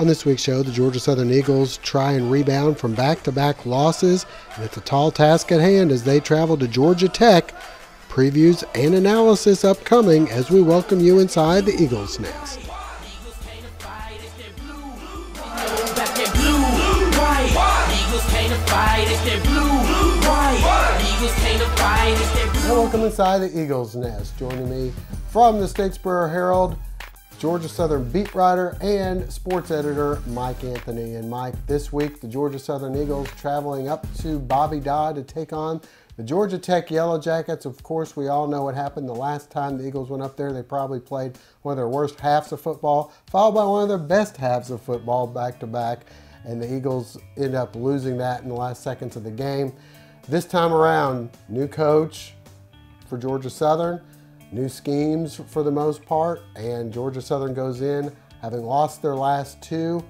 On this week's show, the Georgia Southern Eagles try and rebound from back to back losses, and it's a tall task at hand as they travel to Georgia Tech. Previews and analysis upcoming as we welcome you inside the Eagles Nest. And welcome inside the Eagles Nest. Joining me from the Statesboro Herald, Georgia Southern beat writer and sports editor Mike Anthony. And Mike, this week the Georgia Southern Eagles traveling up to Bobby Dodd to take on the Georgia Tech Yellow Jackets. Of course, we all know what happened the last time the Eagles went up there. They probably played one of their worst halves of football, followed by one of their best halves of football back to back. And the Eagles end up losing that in the last seconds of the game. This time around, new coach for Georgia Southern, new schemes for the most part, and Georgia Southern goes in having lost their last two.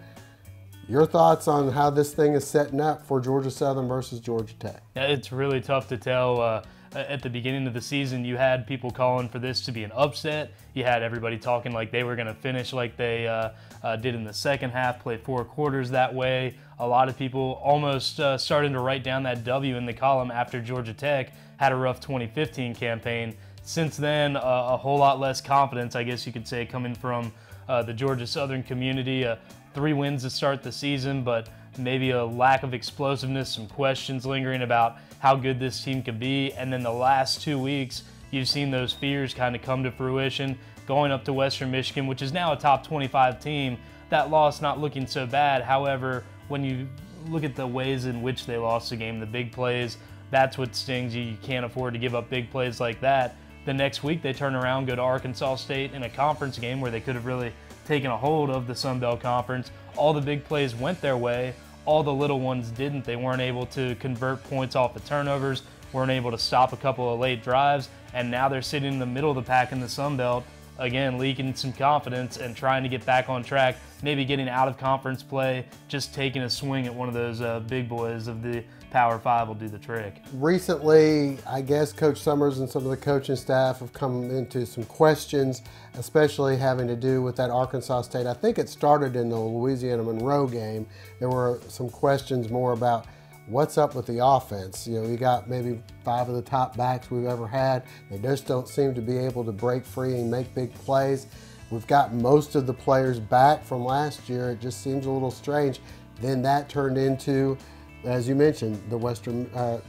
Your thoughts on how this thing is setting up for Georgia Southern versus Georgia Tech? It's really tough to tell. Uh, at the beginning of the season, you had people calling for this to be an upset. You had everybody talking like they were going to finish like they uh, uh, did in the second half, play four quarters that way. A lot of people almost uh, starting to write down that W in the column after Georgia Tech had a rough 2015 campaign. Since then, a whole lot less confidence, I guess you could say, coming from uh, the Georgia Southern community. Uh, three wins to start the season, but maybe a lack of explosiveness, some questions lingering about how good this team could be. And then the last two weeks, you've seen those fears kind of come to fruition. Going up to Western Michigan, which is now a top 25 team, that loss not looking so bad. However, when you look at the ways in which they lost the game, the big plays, that's what stings you. You can't afford to give up big plays like that. The next week, they turn around, go to Arkansas State in a conference game where they could have really taken a hold of the Sun Belt Conference. All the big plays went their way all the little ones didn't. They weren't able to convert points off the turnovers, weren't able to stop a couple of late drives, and now they're sitting in the middle of the pack in the Sun Belt, again, leaking some confidence and trying to get back on track, maybe getting out of conference play, just taking a swing at one of those uh, big boys of the Power Five will do the trick. Recently, I guess Coach Summers and some of the coaching staff have come into some questions, especially having to do with that Arkansas State. I think it started in the Louisiana Monroe game. There were some questions more about what's up with the offense. You know, you got maybe five of the top backs we've ever had. They just don't seem to be able to break free and make big plays. We've got most of the players back from last year. It just seems a little strange. Then that turned into as you mentioned, the Western uh,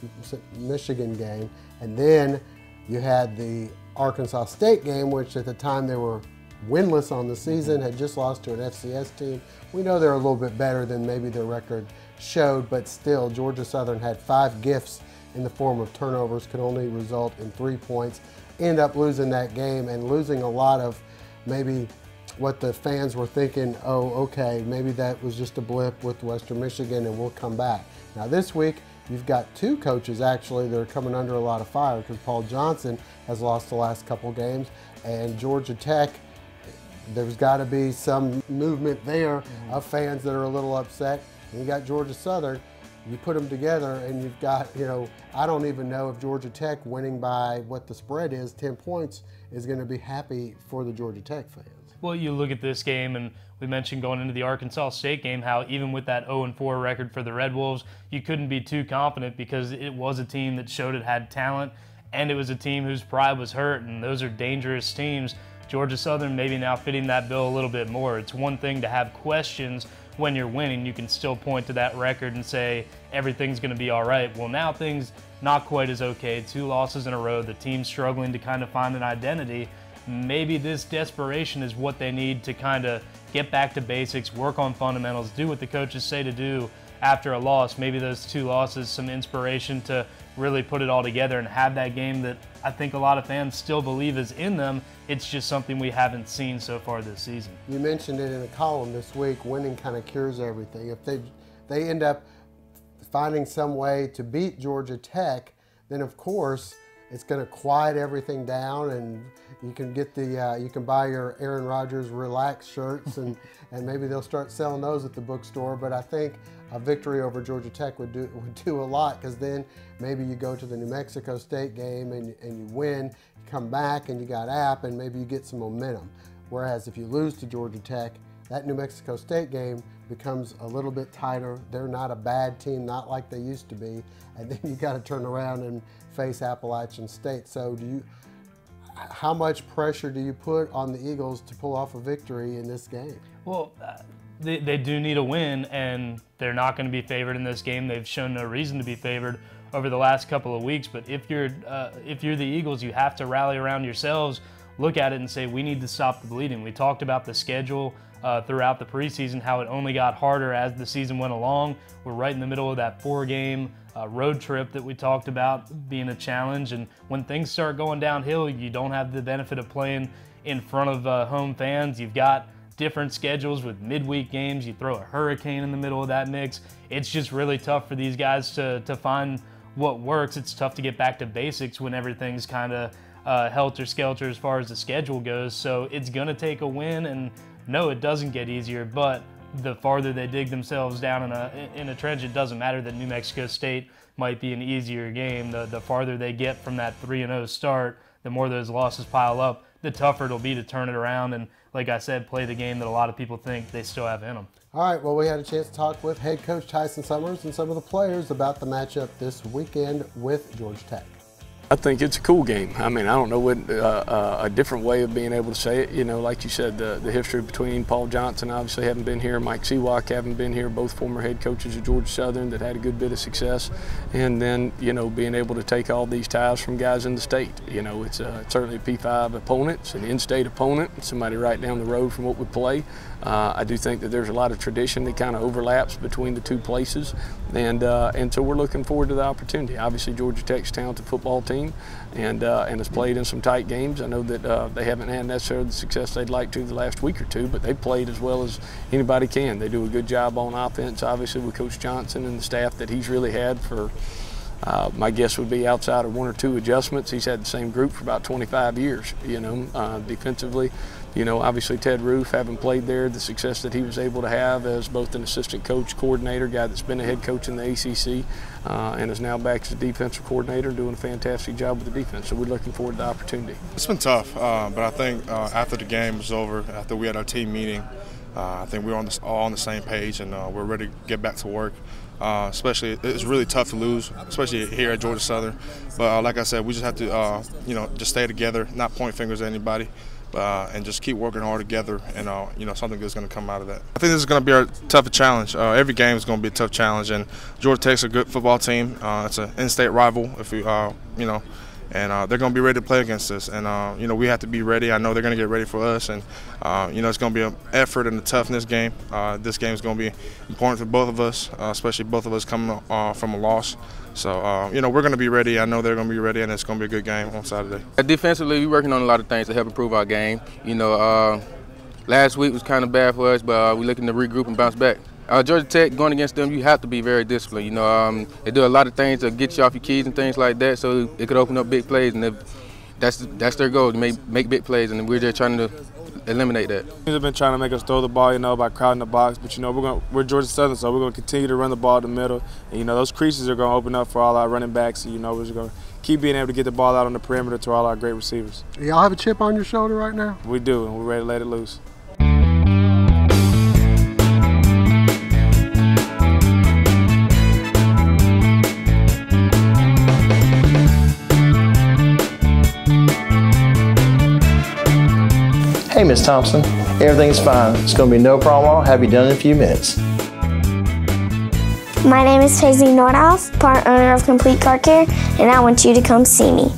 Michigan game, and then you had the Arkansas State game, which at the time they were winless on the mm-hmm. season, had just lost to an FCS team. We know they're a little bit better than maybe their record showed, but still, Georgia Southern had five gifts in the form of turnovers, could only result in three points, end up losing that game and losing a lot of maybe what the fans were thinking, oh, okay, maybe that was just a blip with Western Michigan and we'll come back. Now this week, you've got two coaches actually that are coming under a lot of fire because Paul Johnson has lost the last couple games and Georgia Tech, there's got to be some movement there mm -hmm. of fans that are a little upset. And you got Georgia Southern, you put them together and you've got, you know, I don't even know if Georgia Tech winning by what the spread is, 10 points, is going to be happy for the Georgia Tech fans. Well, you look at this game, and we mentioned going into the Arkansas State game how even with that 0 4 record for the Red Wolves, you couldn't be too confident because it was a team that showed it had talent, and it was a team whose pride was hurt, and those are dangerous teams. Georgia Southern maybe now fitting that bill a little bit more. It's one thing to have questions when you're winning. You can still point to that record and say everything's going to be all right. Well, now things not quite as okay. Two losses in a row. The team's struggling to kind of find an identity maybe this desperation is what they need to kind of get back to basics, work on fundamentals, do what the coaches say to do after a loss. Maybe those two losses, some inspiration to really put it all together and have that game that I think a lot of fans still believe is in them. It's just something we haven't seen so far this season. You mentioned it in a column this week. Winning kind of cures everything. If they they end up finding some way to beat Georgia Tech, then of course it's going to quiet everything down, and you can get the uh, you can buy your Aaron Rodgers relax shirts, and and maybe they'll start selling those at the bookstore. But I think a victory over Georgia Tech would do would do a lot because then maybe you go to the New Mexico State game and and you win, you come back and you got App, and maybe you get some momentum. Whereas if you lose to Georgia Tech, that New Mexico State game becomes a little bit tighter. They're not a bad team, not like they used to be. And then you got to turn around and face Appalachian State. So do you, how much pressure do you put on the Eagles to pull off a victory in this game? Well, uh, they, they do need a win, and they're not going to be favored in this game. They've shown no reason to be favored over the last couple of weeks. But if you're uh, if you're the Eagles, you have to rally around yourselves, look at it, and say we need to stop the bleeding. We talked about the schedule uh, throughout the preseason, how it only got harder as the season went along. We're right in the middle of that four-game uh, road trip that we talked about being a challenge, and when things start going downhill, you don't have the benefit of playing in front of uh, home fans. You've got different schedules with midweek games. You throw a hurricane in the middle of that mix. It's just really tough for these guys to, to find what works. It's tough to get back to basics when everything's kind of uh, helter skelter as far as the schedule goes. So it's going to take a win. And no, it doesn't get easier, but the farther they dig themselves down in a, in a trench, it doesn't matter that New Mexico State might be an easier game. The, the farther they get from that 3 0 start, the more those losses pile up, the tougher it'll be to turn it around. And like I said, play the game that a lot of people think they still have in them. All right, well, we had a chance to talk with head coach Tyson Summers and some of the players about the matchup this weekend with Georgia Tech. I think it's a cool game. I mean, I don't know what uh, uh, a different way of being able to say it. You know, like you said, the, the history between Paul Johnson obviously haven't been here, Mike Sewak haven't been here, both former head coaches of Georgia Southern that had a good bit of success, and then you know being able to take all these ties from guys in the state. You know, it's, uh, certainly a P5 opponent, it's an in-state opponent, somebody right down the road from what we play. Uh, I do think that there's a lot of tradition that kind of overlaps between the two places, and uh, and so we're looking forward to the opportunity. Obviously, Georgia Tech's talented football team, and uh, and has played in some tight games. I know that uh, they haven't had necessarily the success they'd like to the last week or two, but they played as well as anybody can. They do a good job on offense, obviously with Coach Johnson and the staff that he's really had for. Uh, my guess would be outside of one or two adjustments. He's had the same group for about 25 years, you know, uh, defensively you know, obviously Ted Roof, having played there, the success that he was able to have as both an assistant coach, coordinator, guy that's been a head coach in the ACC, uh, and is now back as a defensive coordinator, doing a fantastic job with the defense. So we're looking forward to the opportunity. It's been tough, uh, but I think uh, after the game was over, after we had our team meeting, I think we are on all on the same page, and uh, we're ready to get back to work. Uh, especially, it's really tough to lose, especially here at Georgia Southern. But like I said, we just have to, you know, just stay together, not point fingers at anybody uh, and just keep working hard together, and uh, you know something is going to come out of that. I think this is going to be our toughest challenge. Uh, every game is going to be a tough challenge, and Georgia Tech's a good football team. Uh, it's an in-state rival, if we, uh, you know, and uh, they're going to be ready to play against us. And you know we have to be ready. I know they're going to get ready for us, and you know it's going to be an effort and a toughness game. this game is going to be important for both of us, especially both of us coming from a loss. So, uh, you know, we're going to be ready. I know they're going to be ready, and it's going to be a good game on Saturday. Defensively, we're working on a lot of things to help improve our game. You know, uh, last week was kind of bad for us, but uh, we're looking to regroup and bounce back. Uh, Georgia Tech, going against them, you have to be very disciplined. You know, um, they do a lot of things to get you off your keys and things like that, so it could open up big plays, and if that's that's their goal to make make big plays, and we're just trying to eliminate that. Teams have been trying to make us throw the ball, you know, by crowding the box. But you know, we're going we're Georgia Southern, so we're going to continue to run the ball in the middle. And you know, those creases are going to open up for all our running backs. And, you know, we're just going to keep being able to get the ball out on the perimeter to all our great receivers. Y'all have a chip on your shoulder right now? We do, and we're ready to let it loose. Hey, Miss Thompson, everything's fine. It's going to be no problem. I'll have you done in a few minutes. My name is Paisley Nordhoff, part owner of Complete Car Care, and I want you to come see me.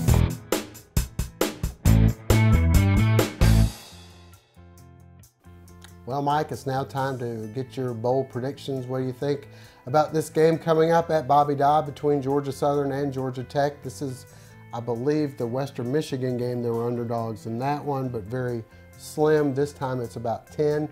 Well, Mike, it's now time to get your bold predictions. What do you think about this game coming up at Bobby Dodd between Georgia Southern and Georgia Tech? This is, I believe, the Western Michigan game. They were underdogs in that one, but very slim. This time it's about 10.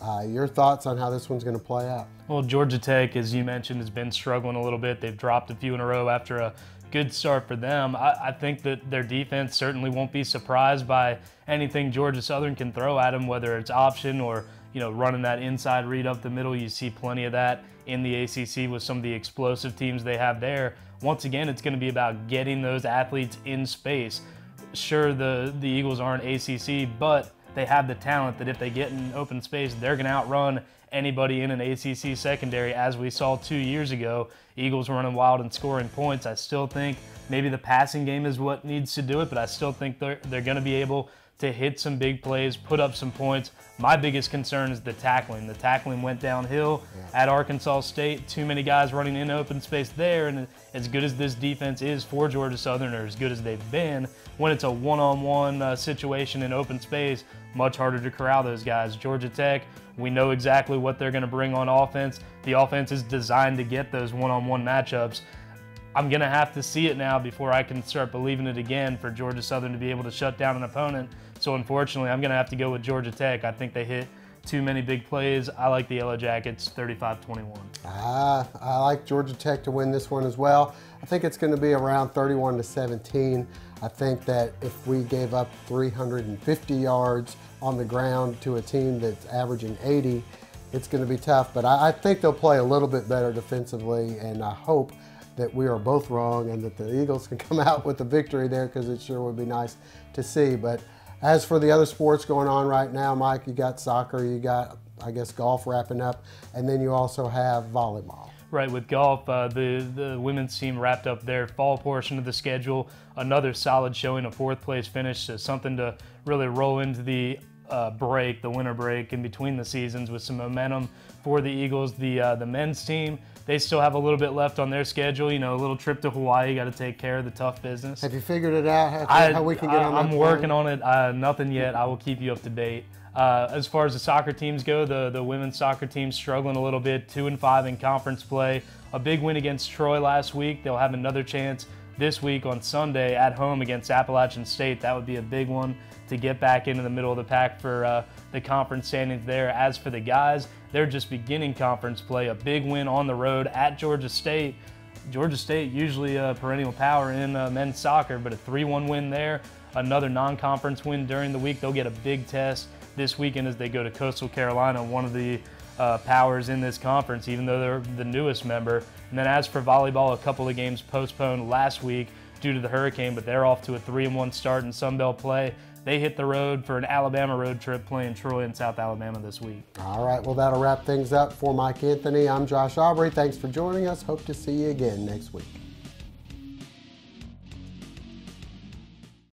Uh, your thoughts on how this one's going to play out? Well, Georgia Tech, as you mentioned, has been struggling a little bit. They've dropped a few in a row after a good start for them. I, I, think that their defense certainly won't be surprised by anything Georgia Southern can throw at them, whether it's option or you know running that inside read up the middle. You see plenty of that in the ACC with some of the explosive teams they have there. Once again, it's going to be about getting those athletes in space. Sure, the the Eagles aren't ACC, but they have the talent that if they get in open space, they're going to outrun anybody in an ACC secondary, as we saw two years ago. Eagles running wild and scoring points. I still think maybe the passing game is what needs to do it, but I still think they're, they're going to be able to hit some big plays, put up some points. My biggest concern is the tackling. The tackling went downhill yeah. at Arkansas State. Too many guys running in open space there, and as good as this defense is for Georgia Southern, or as good as they've been, when it's a one-on-one uh, situation in open space, much harder to corral those guys. Georgia Tech, we know exactly what they're going to bring on offense. The offense is designed to get those one-on-one matchups. I'm going to have to see it now before I can start believing it again for Georgia Southern to be able to shut down an opponent. So unfortunately, I'm going to have to go with Georgia Tech. I think they hit too many big plays. I like the Yellow Jackets 35-21. Ah, I like Georgia Tech to win this one as well. I think it's going to be around 31 to 17. I think that if we gave up 350 yards on the ground to a team that's averaging 80, it's going to be tough. But I, I think they'll play a little bit better defensively, and I hope that we are both wrong and that the Eagles can come out with a victory there because it sure would be nice to see. But as for the other sports going on right now, Mike, you got soccer, you got, I guess, golf wrapping up, and then you also have volleyball. Right, with golf, uh, the, the women's team wrapped up their fall portion of the schedule. Another solid showing, a fourth place finish, so something to really roll into the uh, break, the winter break in between the seasons with some momentum for the Eagles. The, uh, the men's team they still have a little bit left on their schedule. You know, a little trip to Hawaii. Got to take care of the tough business. Have you figured it out? How, I, how we can get I, on I'm working on it. Uh, nothing yet. I will keep you up to date. Uh, as far as the soccer teams go, the, the women's soccer team struggling a little bit, two and five in conference play. A big win against Troy last week. They'll have another chance this week on Sunday at home against Appalachian State. That would be a big one to get back into the middle of the pack for uh, the conference standings there. As for the guys, they're just beginning conference play. A big win on the road at Georgia State. Georgia State usually a perennial power in uh, men's soccer, but a 3-1 win there. Another non-conference win during the week. They'll get a big test this weekend as they go to Coastal Carolina, one of the uh, powers in this conference, even though they're the newest member. And then as for volleyball, a couple of games postponed last week due to the hurricane, but they're off to a 3-1 start in Sun Belt play. They hit the road for an Alabama road trip playing Troy in South Alabama this week. All right, well, that'll wrap things up for Mike Anthony. I'm Josh Aubrey. Thanks for joining us. Hope to see you again next week.